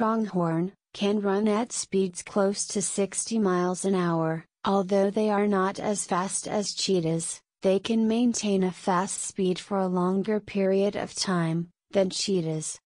pronghorn, can run at speeds close to 60 miles an hour, although they are not as fast as cheetahs, they can maintain a fast speed for a longer period of time, than cheetahs.